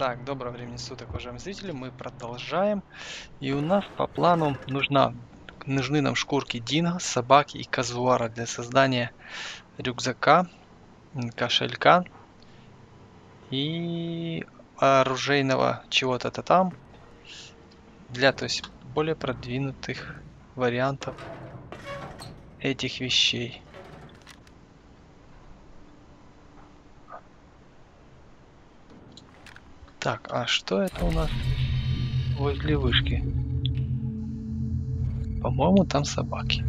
Так, доброго времени суток, уважаемые зрители. Мы продолжаем. И у нас по плану нужна, нужны нам шкурки динго, собаки и казуара для создания рюкзака, кошелька и оружейного чего-то то там. Для, то есть, более продвинутых вариантов этих вещей. Так, а что это у нас возле вышки? По-моему, там собаки.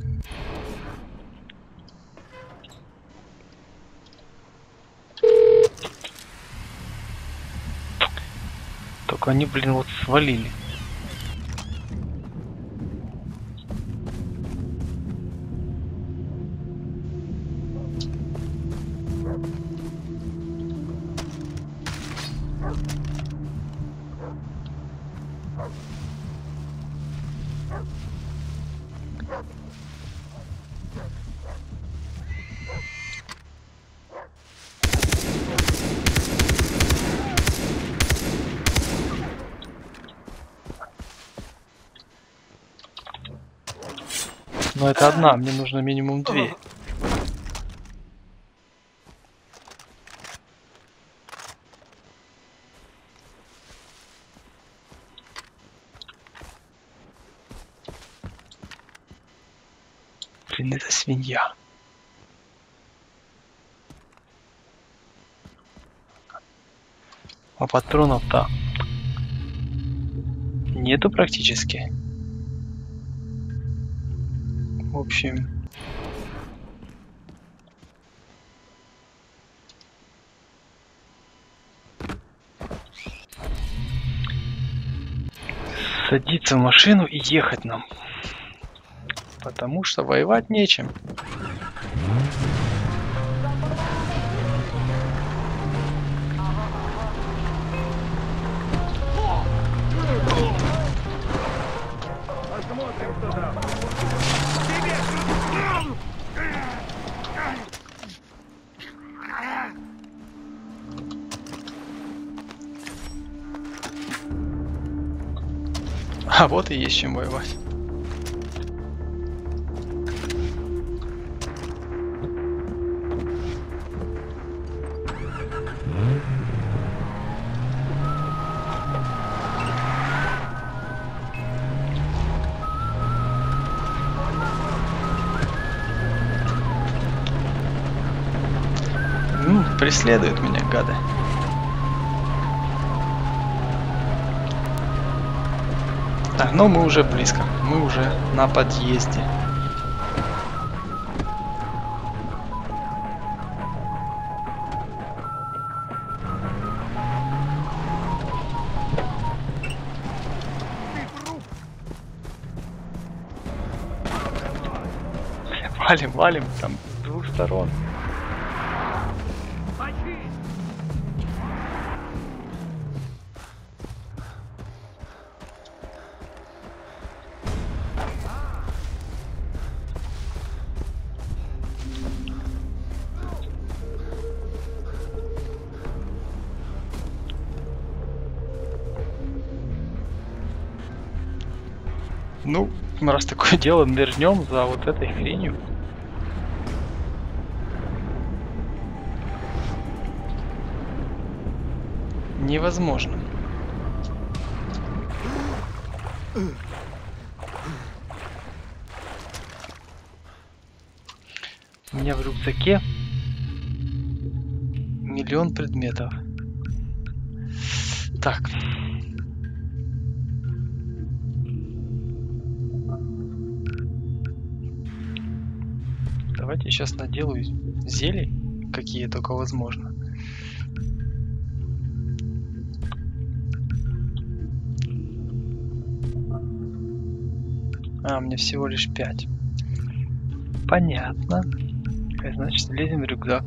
Только они, блин, вот свалили. Это одна, мне нужно минимум две. Блин, это свинья. А патронов-то нету практически. В общем... Садиться в машину и ехать нам. Потому что воевать нечем. Вот и есть чем воевать. Ну, преследуют меня, гады. Так, но мы уже близко. Мы уже на подъезде. Валим, валим, там с двух сторон. Ну, раз такое дело, нырнем за вот этой хренью. Невозможно. У меня в рюкзаке миллион предметов. Так. Сейчас наделаю зелий, какие только возможно. А, мне всего лишь 5. Понятно. Значит, лезем в рюкзак.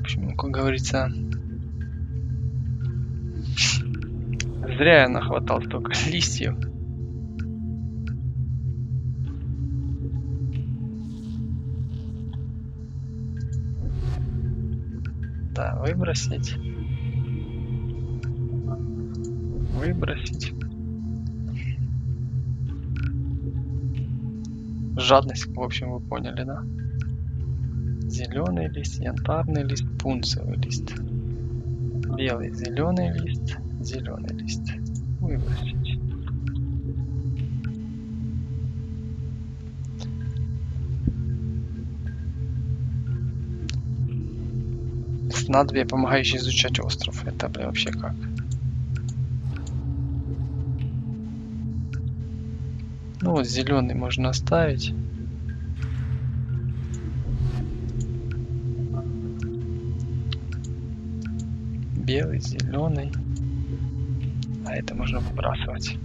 Общем, как говорится... Зря я нахватал столько листьев. Да, выбросить. Выбросить. Жадность, в общем, вы поняли, да? Зеленый лист, янтарный лист, пунцевый лист. Белый, зеленый лист, зеленый лист. Выбросить. Снадобье, помогающее изучать остров. Это, бля, вообще как? Ну вот зеленый можно оставить. Белый, зеленый. А это можно выбрасывать.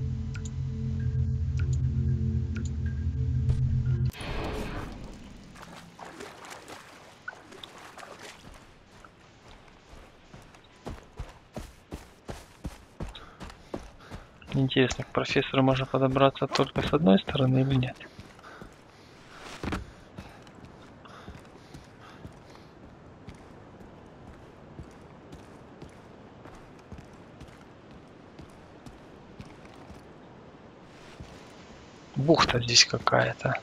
Интересно, к профессору можно подобраться только с одной стороны или нет? Бухта здесь какая-то.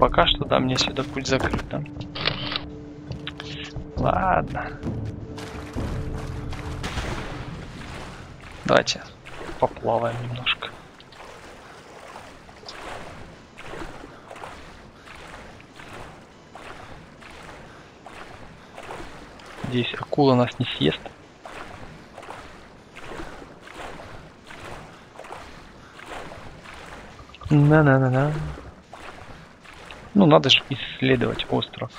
Пока что, да, мне сюда путь закрыт, да? Ладно. Давайте поплаваем немножко. Здесь акула нас не съест. На-на-на-на. Ну, надо же исследовать остров.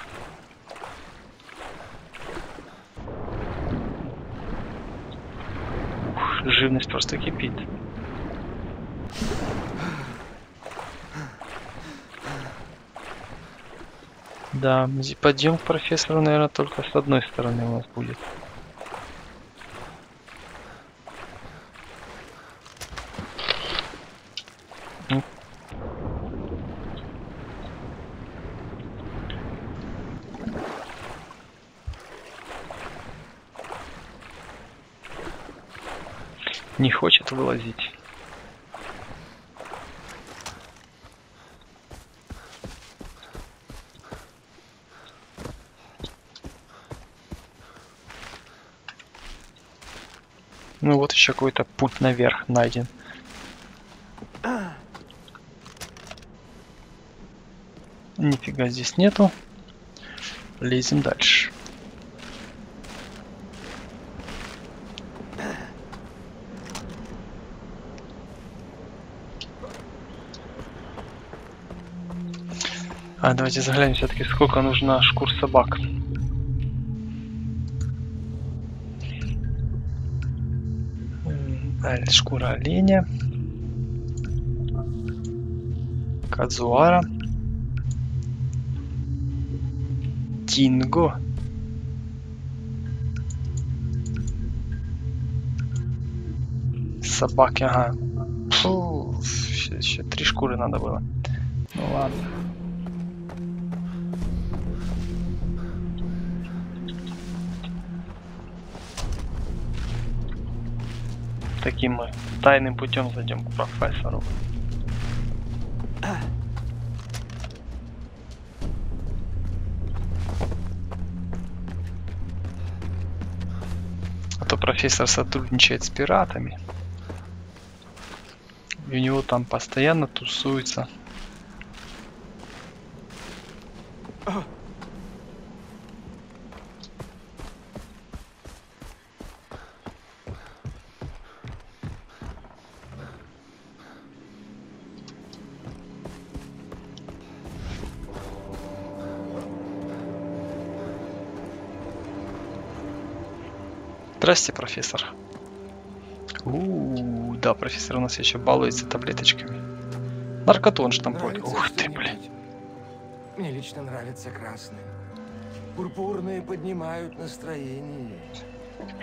Ух, живность просто кипит. Да, подъем к профессору, наверное, только с одной стороны у нас будет. Не хочет вылазить. Ну вот еще какой-то путь наверх найден. Нифига здесь нету. Лезем дальше. А, давайте заглянем все-таки, сколько нужно шкур собак. Шкура оленя. Кадзуара. Тинго. Собаки, ага. Фу, еще, еще три шкуры надо было. Ну ладно. Таким тайным путем зайдем к профессору. А то профессор сотрудничает с пиратами. И у него там постоянно тусуется Здрасте, профессор. У, -у, -у да, профессор у нас еще балуется таблеточками. Наркоту он штампует. Ух ты, блин. Мне лично нравятся красные. Пурпурные поднимают настроение.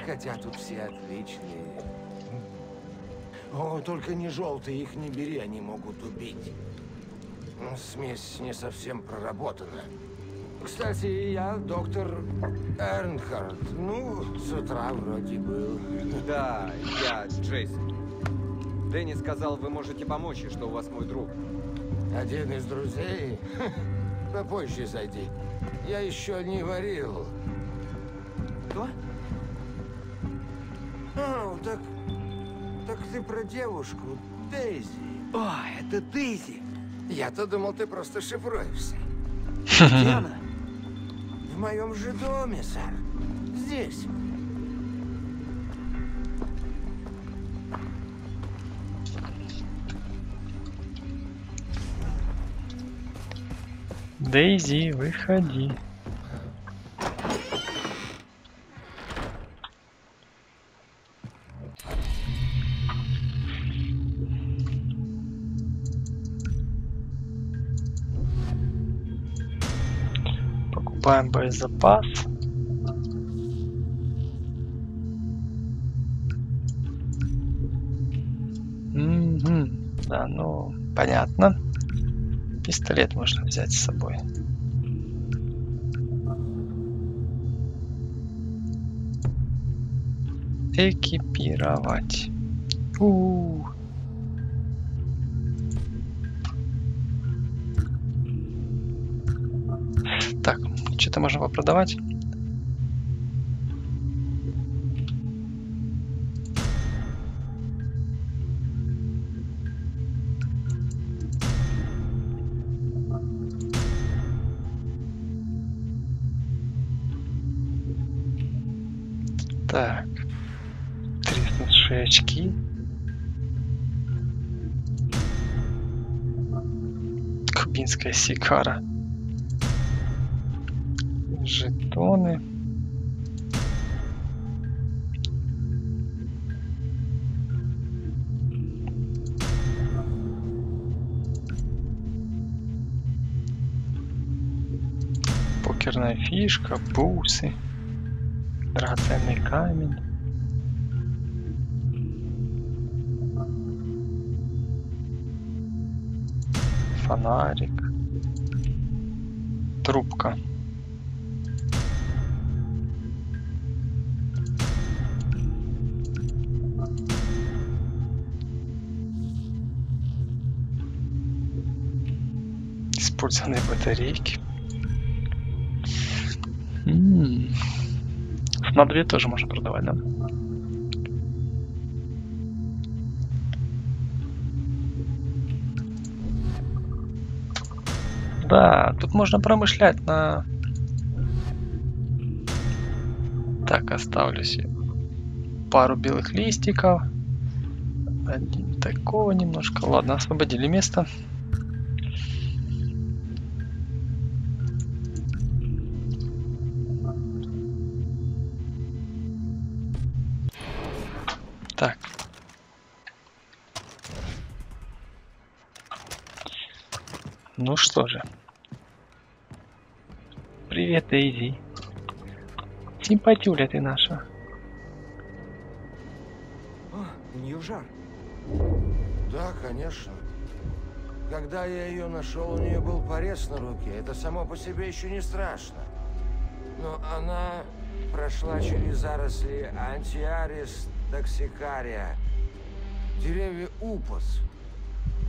Хотя тут все отличные. О, только не желтые, их не бери, они могут убить. Смесь не совсем проработана. Кстати, я доктор Эрнхард. Ну, с утра вроде был. Да, я Джейсон. Дэнни сказал, вы можете помочь, и что у вас мой друг. Один из друзей? Попозже зайди. Я еще не варил. Кто? А, так... Так ты про девушку, Дейзи. О, это Дейзи. Я-то думал, ты просто шифруешься. Где она? В моем же доме, сэр. Здесь. Дейзи, выходи. Боезапас. Мгм. Да, ну, понятно. Пистолет можно взять с собой. Экипировать. У. Так, что-то можно попродавать. Так. 306 очки. Кубинская сикара. Жетоны. Покерная фишка, бусы. Драгоценный камень. Фонарик. Трубка. Использованные батарейки. М. Смотри, тоже можно продавать, да? Да, тут можно промышлять на... Так, оставлю себе пару белых листиков. Один такого немножко. Ладно, освободили место. Что же. Привет, Дейзи. Симпатюля ты наша. О, у нее жар. Да, конечно. Когда я ее нашел, у нее был порез на руке. Это само по себе еще не страшно. Но она прошла через заросли антиарис токсикария. Деревья упас.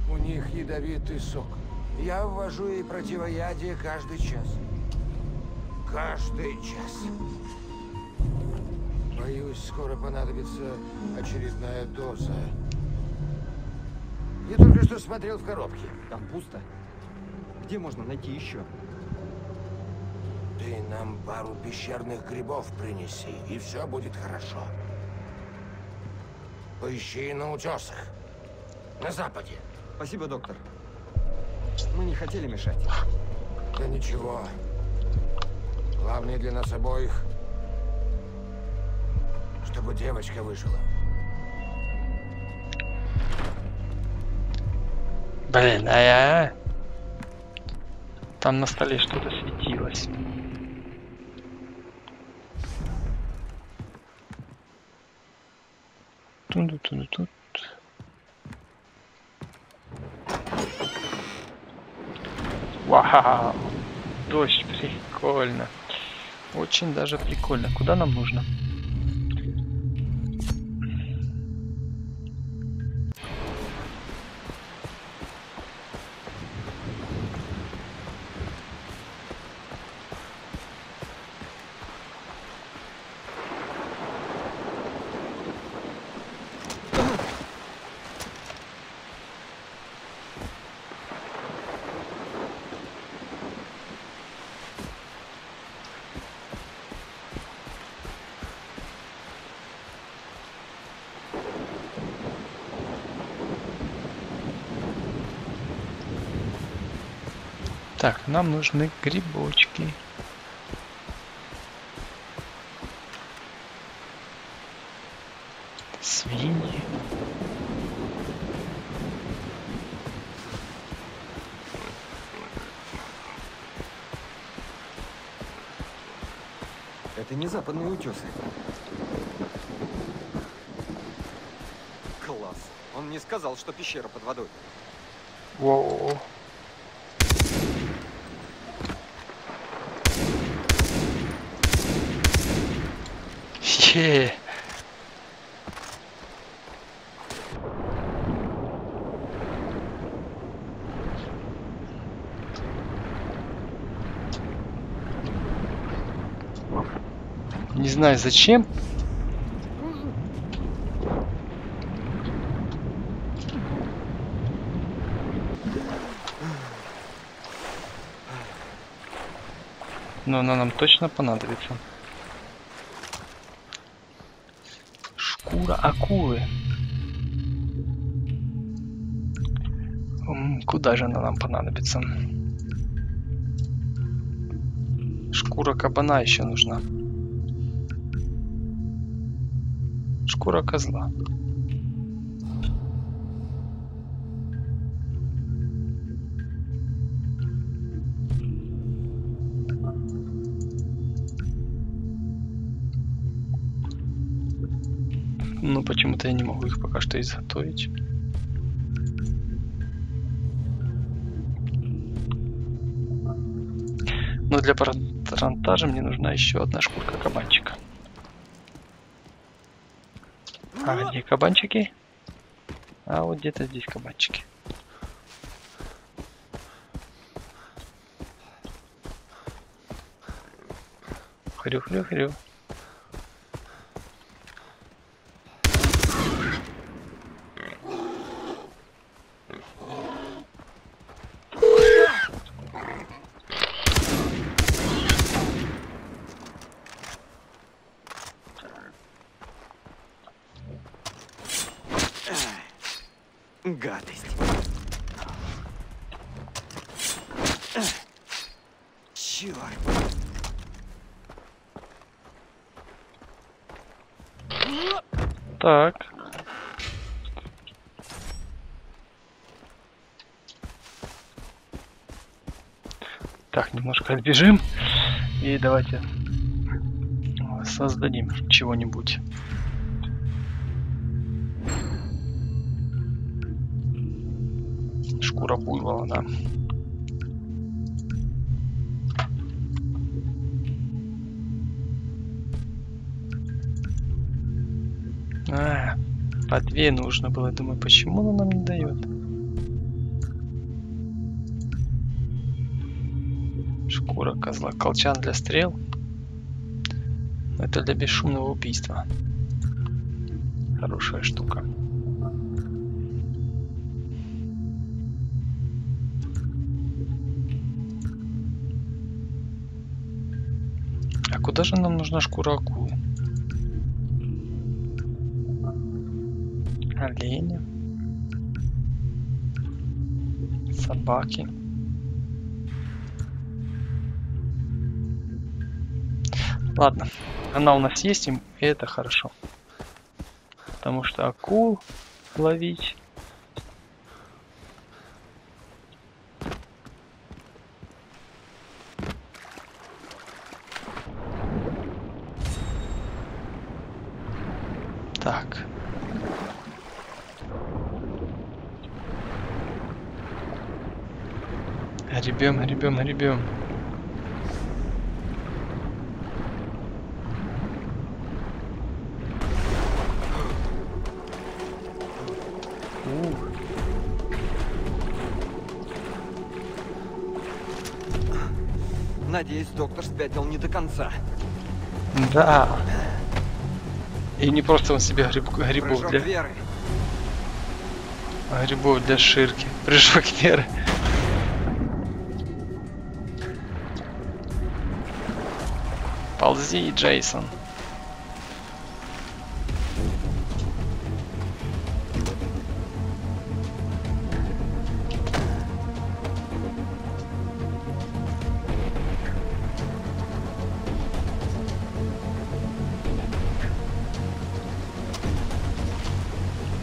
У них ядовитый сок. Я ввожу ей противоядие каждый час. Каждый час. Боюсь, скоро понадобится очередная доза. Я только что смотрел в коробке. Там пусто. Где можно найти еще? Ты нам пару пещерных грибов принеси, и все будет хорошо. Поищи на утесах. На западе. Спасибо, доктор. Мы не хотели мешать. Да ничего. Главное для нас обоих, чтобы девочка выжила. Блин, а я... Там на столе что-то светилось. Тун-ду-тун-ду-тут. Вау! Дождь, прикольно. Очень даже прикольно. Куда нам нужно? Так, нам нужны грибочки. Свиньи. Это не западные утесы. Класс. Он не сказал, что пещера под водой. Воу. Е. Не знаю зачем. Но она нам точно понадобится. Шкура акулы. Куда же она нам понадобится? Шкура кабана еще нужна. Шкура козла. Почему-то я не могу их пока что изготовить. Но для патронтажа мне нужна еще одна шкурка кабанчика. А где кабанчики? А вот где-то здесь кабанчики. Хрю-хрю-хрю. Гадость. Черт. Так. Так, немножко отбежим. И давайте создадим чего-нибудь. Шкура буйвола, да. А, по две нужно было. Думаю, почему она нам не дает? Козла. Колчан для стрел. Это для бесшумного убийства. Хорошая штука. А куда же нам нужна шкура акулы? Оленя. Собаки. Ладно, она у нас есть, и это хорошо. Потому что акул ловить Так. Гребем, гребем, гребем. Надеюсь, доктор спятил не до конца. Да. И не просто он себе гриб, грибов Прыжок для веры. грибов для ширки. Прыжок веры. Ползи, Джейсон.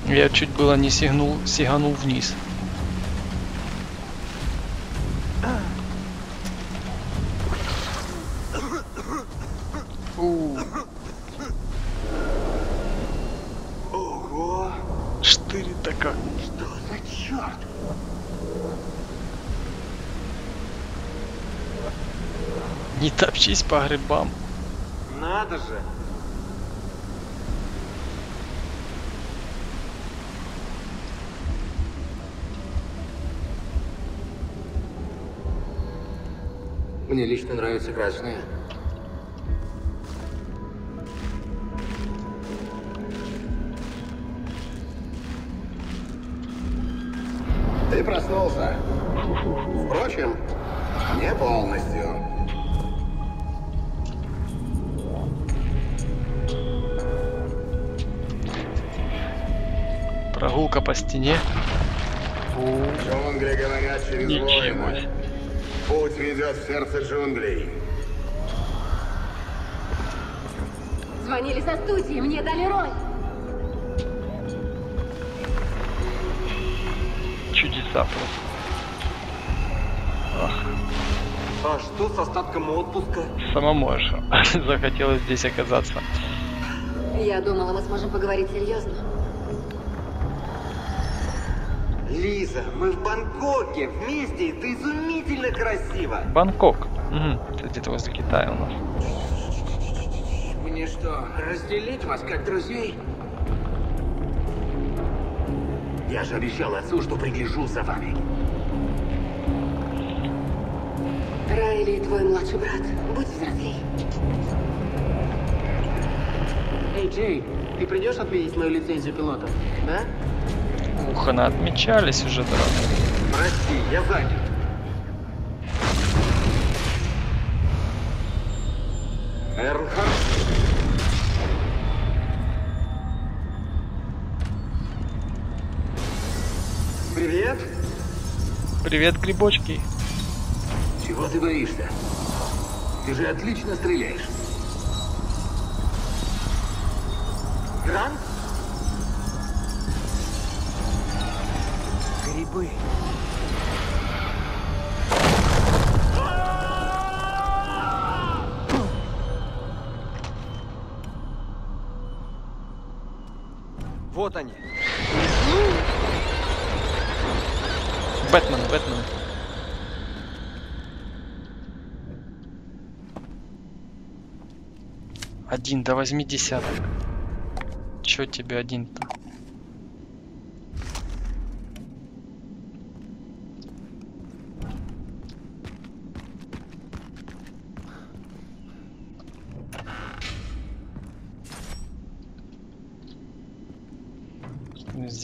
Я чуть было не сигнул, сиганул вниз. У. Ого! Штырь-то как. Что за черт? Не топчись по грибам. Надо же! Мне лично нравятся красные. Ты проснулся. Впрочем, не полностью. Прогулка по стене. Джунгли говорят через Ничего воина. Путь ведет в сердце джунглей. Звонили со студии, мне дали роль. Чудеса просто. Ах, А что с остатком отпуска? самому аж захотелось здесь оказаться. Я думала, мы сможем поговорить серьезно. Лиза, мы в Бангкоке вместе, ты изумительно красива. Бангкок. Угу. Это где-то возле Китая у нас. Мне что, разделить вас как друзей? Я же обещал отцу, что пригляжу за вами. Райли, твой младший брат, будь взрослей. Эй, Джей, ты придешь отменить мою лицензию пилота? Да? Ух, она отмечались уже, да. Прости, я занят. Эрнхард? Привет. Привет, грибочки. Чего ты боишься? Ты же отлично стреляешь. Грант? Грибы. Вот они. Бэтмен, Бэтмен. Один, да возьми десяток. Чё тебе один-то?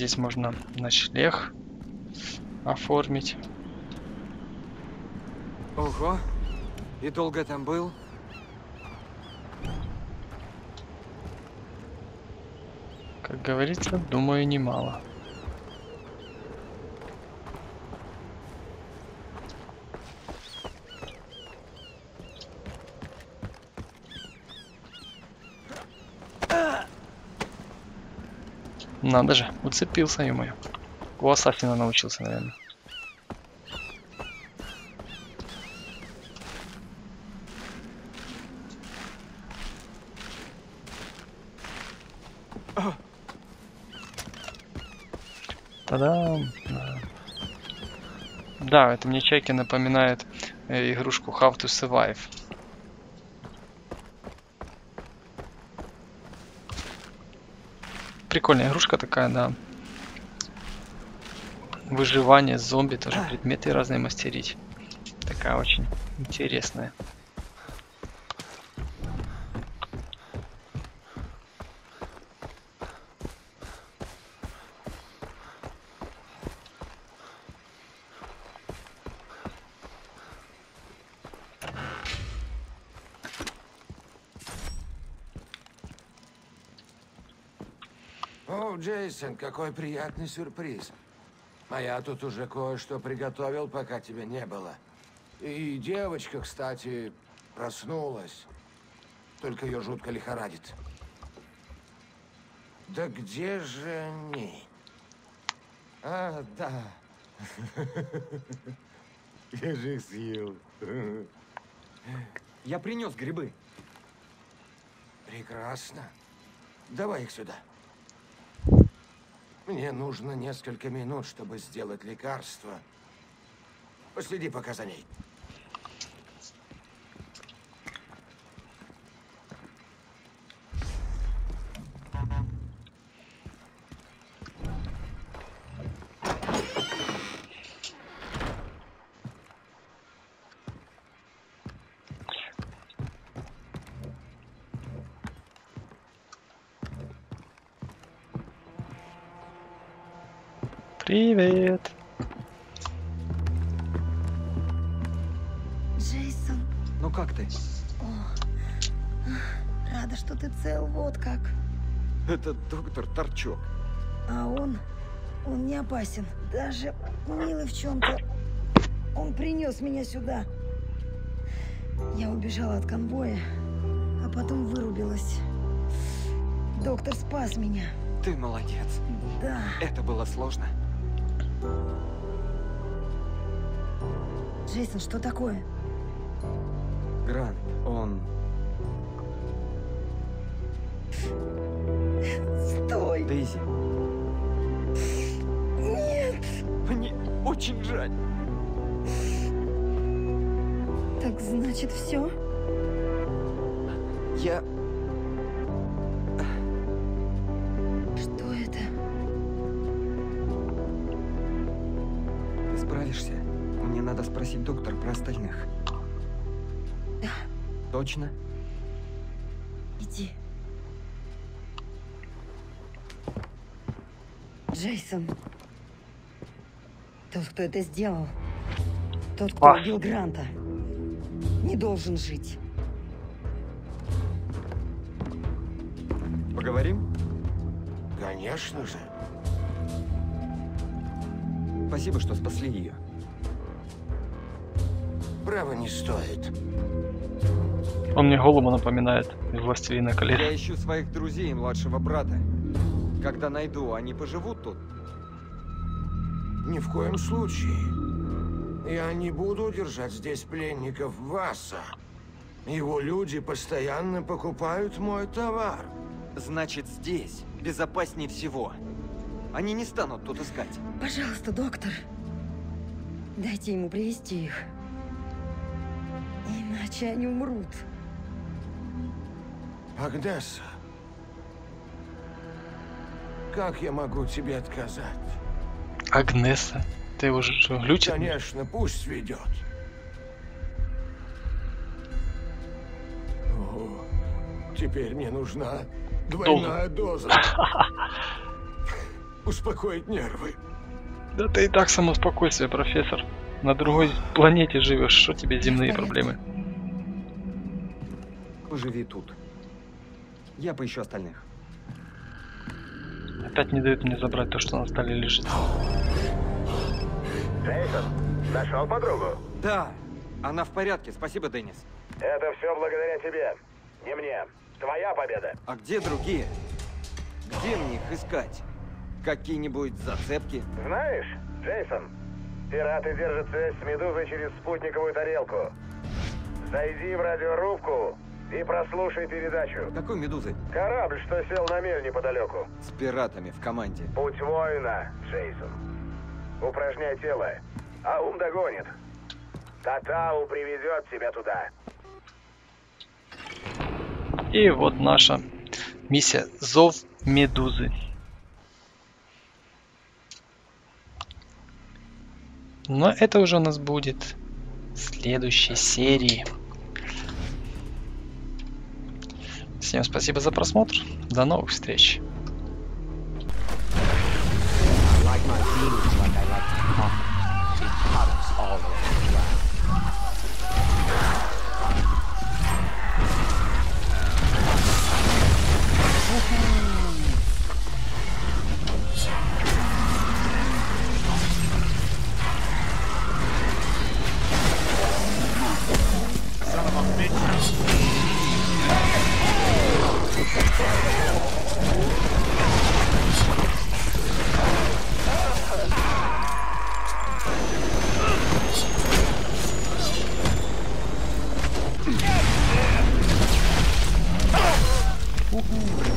Здесь можно ночлег оформить. Ого. И долго там был? Как говорится, думаю, немало. Надо же, уцепился, ё-моё. У Ассасина научился, наверное. Та-дам! Да. Да, это мне чайки напоминает э, игрушку How to Survive. Прикольная игрушка такая, да. Выживание, зомби, тоже предметы разные мастерить. Такая очень интересная. О, Джейсон, какой приятный сюрприз. А я тут уже кое-что приготовил, пока тебя не было. И девочка, кстати, проснулась. Только ее жутко лихорадит. Да где же они? А, да. Я же их съел. Я принес грибы. Прекрасно. Давай их сюда. Мне нужно несколько минут, чтобы сделать лекарство. Последи пока за ней. Привет! Джейсон, Ну как ты? рада, что ты цел, вот как. Это доктор Торчок. А он, он не опасен, даже милый в чем-то. Он принес меня сюда. Я убежала от конвоя, а потом вырубилась. Доктор спас меня. Ты молодец. Да, Это было сложно. Джейсон, что такое? Грант, он... Стой! Дейзи, Нет! мне очень жаль. Так значит, все? Спросить доктора про остальных. Да. Точно? Иди. Джейсон. Тот, кто это сделал. Тот, кто Ах. убил Гранта. Не должен жить. Поговорим? Конечно же. Спасибо, что спасли ее. Право не стоит. Он мне голову напоминает из Властелина колец. Я ищу своих друзей и младшего брата. Когда найду, они поживут тут? Ни в коем случае. Я не буду держать здесь пленников Васа. Его люди постоянно покупают мой товар. Значит, здесь безопаснее всего. Они не станут тут искать. Пожалуйста, доктор. Дайте ему привести их. Иначе они умрут. Агнеса, как я могу тебе отказать? Агнеса. Ты его же что, глючит? Конечно, пусть ведет. О, теперь мне нужна двойная доза. Успокоить нервы. Да ты и так само спокойствие, профессор. На другой планете живешь, что тебе земные проблемы? Поживи тут. Я поищу остальных. Опять не дают мне забрать то, что на столе лежит. Джейсон, нашел подругу? Да, она в порядке. Спасибо, Деннис. Это все благодаря тебе. Не мне. Твоя победа. А где другие? Где мне их искать? Какие-нибудь зацепки? Знаешь, Джейсон, пираты держат связь с Медузой через спутниковую тарелку. Зайди в радиорубку и прослушай передачу. Какой медузы? Корабль, что сел на мель неподалеку. С пиратами в команде. Путь воина, Джейсон. Упражняй тело а ум догонит. Татау приведет тебя туда. И вот наша миссия Зов Медузы. Но это уже у нас будет в следующей серии. Всем спасибо за просмотр. До новых встреч. Woohoo!